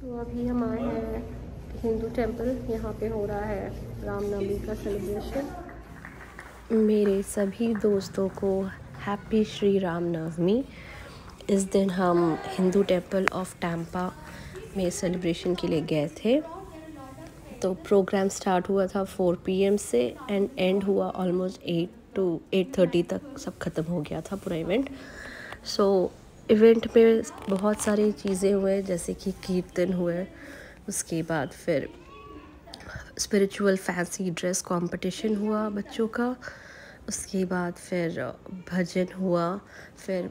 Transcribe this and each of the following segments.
तो अभी हम आए हैं हिंदू टेंपल यहाँ पे हो रहा है रामनवमी का सेलिब्रेशन मेरे सभी दोस्तों को हैप्पी श्री राम नवमी इस दिन हम हिंदू टेंपल ऑफ़ टैम्पा में सेलिब्रेशन के लिए गए थे। तो प्रोग्राम स्टार्ट हुआ था 4 पीएम से एंड एंड हुआ ऑलमोस्ट 8 टू 8:30 तक सब ख़त्म हो गया था पूरा इवेंट सो so, इवेंट में बहुत सारी चीज़ें हुए, जैसे कि कीर्तन हुए, उसके बाद फिर स्पिरिचुअल फैंसी ड्रेस कंपटीशन हुआ बच्चों का, उसके बाद फिर भजन हुआ, फिर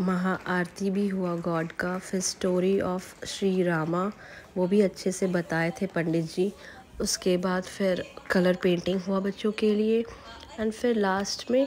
महा आरती भी हुआ गॉड का, फिर स्टोरी ऑफ़ श्री रामा वो भी अच्छे से बताए थे पंडित जी। उसके बाद फिर कलर पेंटिंग हुआ बच्चों के लिए एंड फिर लास्ट में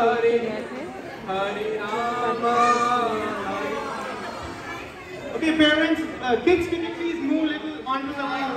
Hare Okay parents, uh, kids can you please move little onto the line?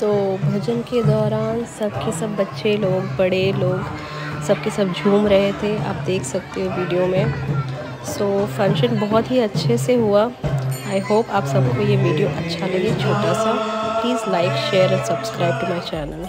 तो भजन के दौरान सबके सब बच्चे लोग बड़े लोग सबके सब झूम रहे थे। आप देख सकते हो वीडियो में। सो so, फ़ंक्शन बहुत ही अच्छे से हुआ। आई होप आप सबको ये वीडियो अच्छा लगे छोटा सा। Please like share and subscribe to my channel